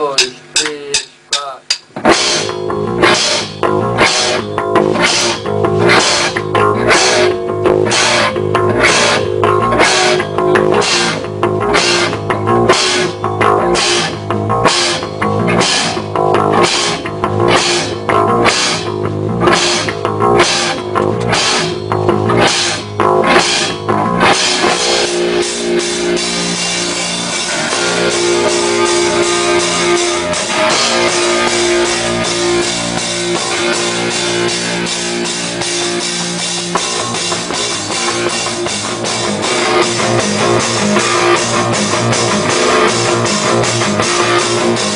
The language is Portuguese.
dois, três. Música